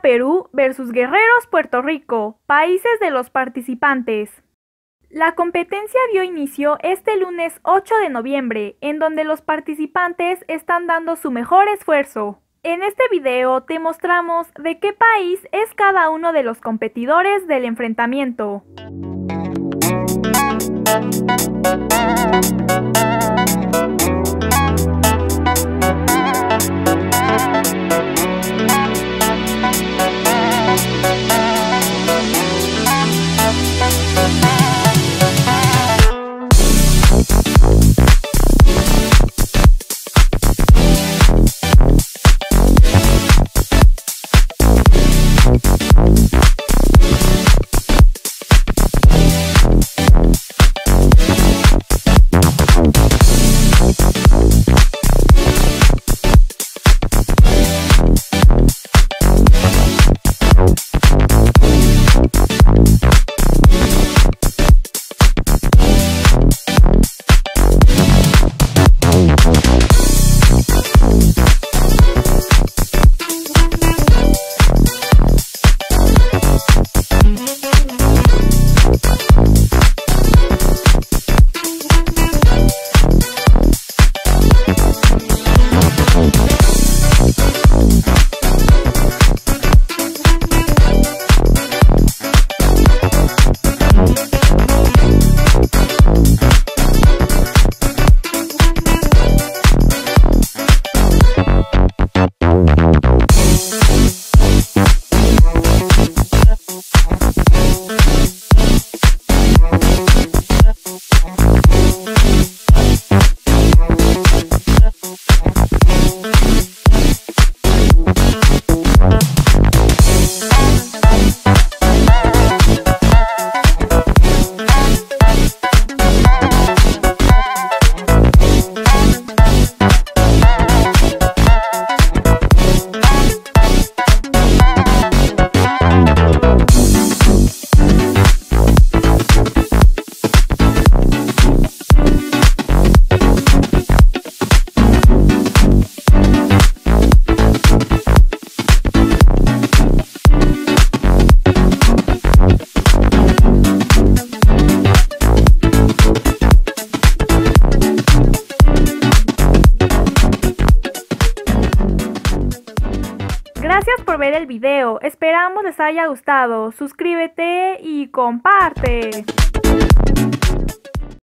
Perú versus Guerreros Puerto Rico, países de los participantes. La competencia dio inicio este lunes 8 de noviembre, en donde los participantes están dando su mejor esfuerzo. En este video te mostramos de qué país es cada uno de los competidores del enfrentamiento. Gracias por ver el video, esperamos les haya gustado, suscríbete y comparte.